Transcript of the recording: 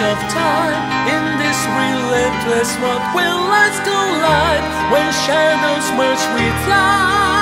of time in this relentless world. Will lights collide when shadows merge with light?